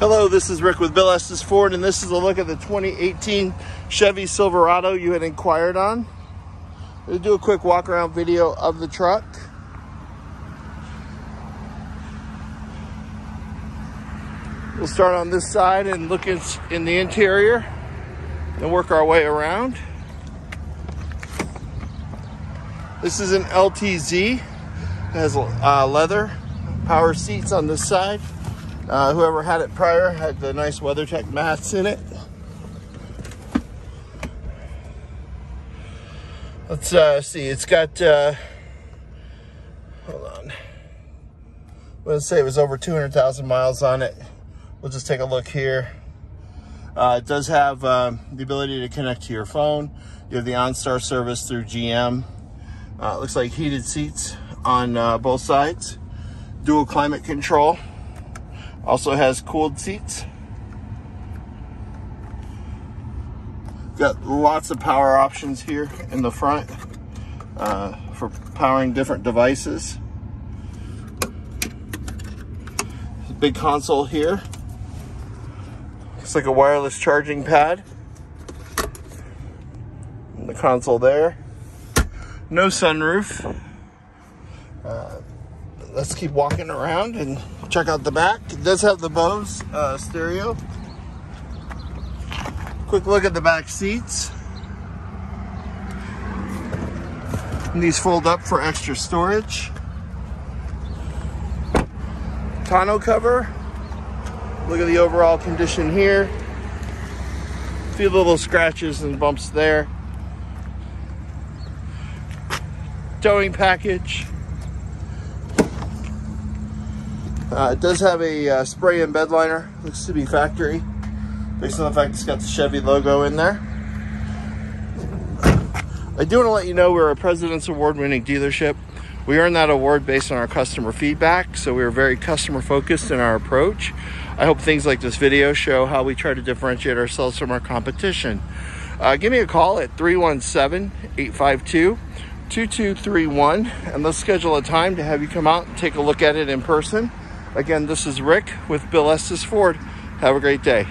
Hello, this is Rick with Bill Estes Ford, and this is a look at the 2018 Chevy Silverado you had inquired on. We'll do a quick walk around video of the truck. We'll start on this side and look in, in the interior, and work our way around. This is an LTZ. It has uh, leather power seats on this side. Uh, whoever had it prior had the nice WeatherTech mats in it. Let's uh, see, it's got, uh, hold on. Let's say it was over 200,000 miles on it. We'll just take a look here. Uh, it does have uh, the ability to connect to your phone. You have the OnStar service through GM. Uh, looks like heated seats on uh, both sides. Dual climate control. Also has cooled seats. Got lots of power options here in the front uh, for powering different devices. Big console here. Looks like a wireless charging pad. And the console there. No sunroof. Uh, let's keep walking around and check out the back. It does have the Bose uh, stereo. Quick look at the back seats. And these fold up for extra storage. Tonneau cover. Look at the overall condition here. A few little scratches and bumps there. Towing package. Uh, it does have a uh, spray in bed liner, looks to be factory, based on the fact it's got the Chevy logo in there. I do want to let you know we're a President's Award winning dealership. We earned that award based on our customer feedback, so we are very customer focused in our approach. I hope things like this video show how we try to differentiate ourselves from our competition. Uh, give me a call at 317 852 2231 and let's schedule a time to have you come out and take a look at it in person. Again, this is Rick with Bill Estes Ford. Have a great day.